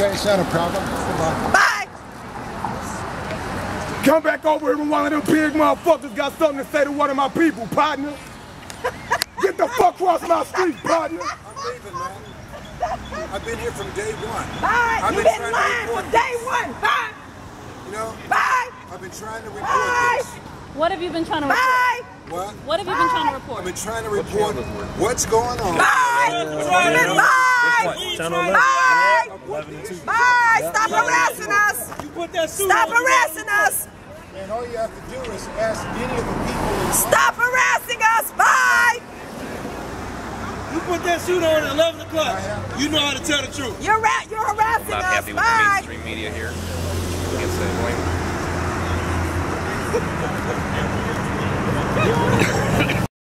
Okay, it's not a problem. Goodbye. Bye. Come back over here when one of them big motherfuckers got something to say to one of my people, partner. Get the fuck across my street, partner. I'm leaving, man. I've been here from day one. Bye. I've You've been been trying to lying report from day one. Bye. You know, Bye. I've been trying to report Bye. this. What have you been trying to report? Bye. What? What have you been trying to report? I've report? been trying to report what's going on. Bye. Bye. Channel 11. Bye. 11 and 2. Bye. Stop harassing us. You put that suit Stop on. harassing us. And all you have to do is ask any of the people in Stop harassing us. Bye. You put that suit on at 11 o'clock. You know how to tell the truth. You're ra- you're harassing not us. happy with the Bye. mainstream media here. Can't say blame.